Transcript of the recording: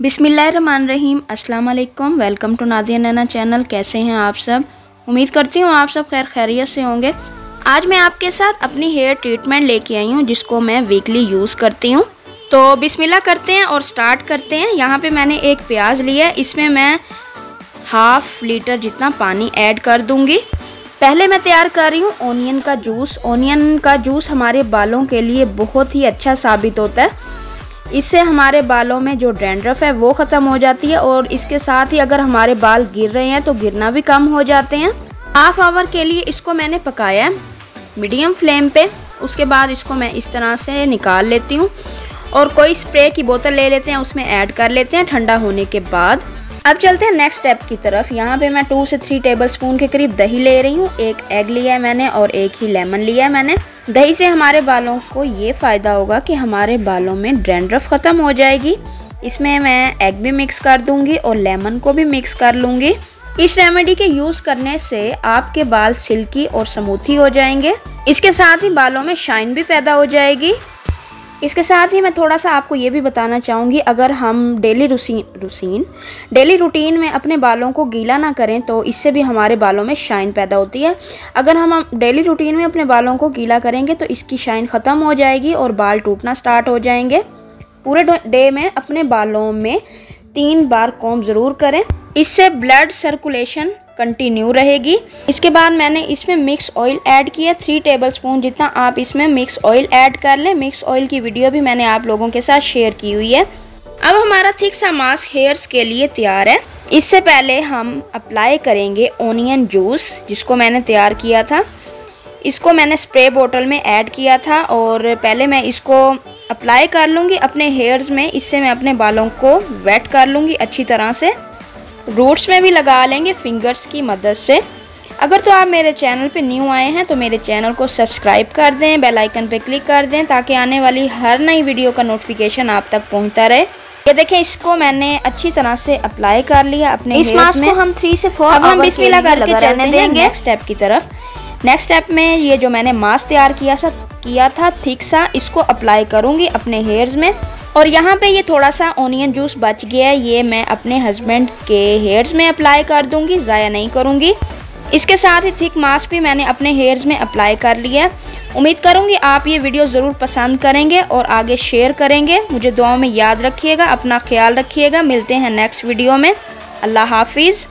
बिसमीम अस्सलाम वालेकुम welcome to Nadia Naina channel. कैसे हैं आप सब? उम्मीद करती हूँ आप सब खैर खैरियत से होंगे। आज मैं आपके साथ अपनी हेयर ट्रीटमेंट लेके आई हूँ, जिसको मैं वीकली यूज़ करती हूँ। तो बिस्मिल्लाह करते हैं और स्टार्ट करते हैं। यहाँ पे मैंने एक प्याज लिया है। इसमें मैं हाफ़ लीटर जितना पानी ऐड कर दूँगी। पहले मैं तैयार कर रही हूँ ओनियन का जूस ओनियन का जूस हमारे बालों के लिए बहुत ही अच्छा साबित होता है। इससे हमारे बालों में जो डेंड्रफ है वो ख़त्म हो जाती है और इसके साथ ही अगर हमारे बाल गिर रहे हैं तो गिरना भी कम हो जाते हैं। हाफ़ आवर के लिए इसको मैंने पकाया है मीडियम फ्लेम पे। उसके बाद इसको मैं इस तरह से निकाल लेती हूँ और कोई स्प्रे की बोतल ले लेते हैं, उसमें ऐड कर लेते हैं ठंडा होने के बाद। अब चलते हैं नेक्स्ट स्टेप की तरफ़। यहाँ पे मैं टू से थ्री टेबल स्पून के करीब दही ले रही हूँ। एक एग लिया है मैंने और एक ही लेमन लिया है मैंने। दही से हमारे बालों को ये फ़ायदा होगा कि हमारे बालों में ड्रेंड्रफ ख़त्म हो जाएगी। इसमें मैं एग भी मिक्स कर दूँगी और लेमन को भी मिक्स कर लूँगी। इस रेमेडी के यूज़ करने से आपके बाल सिल्की और स्मूथी हो जाएँगे। इसके साथ ही बालों में शाइन भी पैदा हो जाएगी। इसके साथ ही मैं थोड़ा सा आपको ये भी बताना चाहूँगी, अगर हम डेली रूसीन रूसीन डेली रूटीन में अपने बालों को गीला ना करें तो इससे भी हमारे बालों में शाइन पैदा होती है। अगर हम डेली रूटीन में अपने बालों को गीला करेंगे तो इसकी शाइन ख़त्म हो जाएगी और बाल टूटना स्टार्ट हो जाएँगे। पूरे डे में अपने बालों में तीन बार कॉम ज़रूर करें। इससे ब्लड सर्कुलेशन कंटिन्यू रहेगी। इसके बाद मैंने इसमें मिक्स ऑयल ऐड किया थ्री टेबल स्पून जितना आप इसमें मिक्स ऑयल ऐड कर लें। मिक्स ऑयल की वीडियो भी मैंने आप लोगों के साथ शेयर की हुई है। अब हमारा थिक सा मास्क हेयर्स के लिए तैयार है। इससे पहले हम अप्लाई करेंगे ओनियन जूस जिसको मैंने तैयार किया था। इसको मैंने स्प्रे बोतल में ऐड किया था और पहले मैं इसको अप्लाई कर लूँगी अपने हेयर्स में। इससे मैं अपने बालों को वेट कर लूँगी अच्छी तरह से। रूट्स में भी लगा लेंगे फिंगर्स की मदद से। अगर तो आप मेरे चैनल पे न्यू आए हैं तो मेरे चैनल को सब्सक्राइब कर दें बेल आइकन पे क्लिक कर दें ताकि आने वाली हर नई वीडियो का नोटिफिकेशन आप तक पहुँचता रहे। ये देखें इसको मैंने अच्छी तरह से अप्लाई कर लिया अपने इस मास्क को हम थ्री से फोर अब हम बिस्मिल्लाह करके चलने देंगे। नेक्स्ट स्टेप की तरफ़। नेक्स्ट स्टेप में ये जो मैंने मास्क तैयार किया सा किया था थिक सा इसको अप्लाई करूँगी अपने हेयर्स में। और यहाँ पे ये थोड़ा सा ओनियन जूस बच गया है। ये मैं अपने हस्बैंड के हेयर्स में अप्लाई कर दूँगी, ज़ाया नहीं करूँगी। इसके साथ ही थिक मास्क भी मैंने अपने हेयर्स में अप्लाई कर लिया उम्मीद करूँगी आप ये वीडियो ज़रूर पसंद करेंगे और आगे शेयर करेंगे। मुझे दुआओं में याद रखिएगा, अपना ख्याल रखिएगा। मिलते हैं नेक्स्ट वीडियो में। अल्लाह हाफिज़।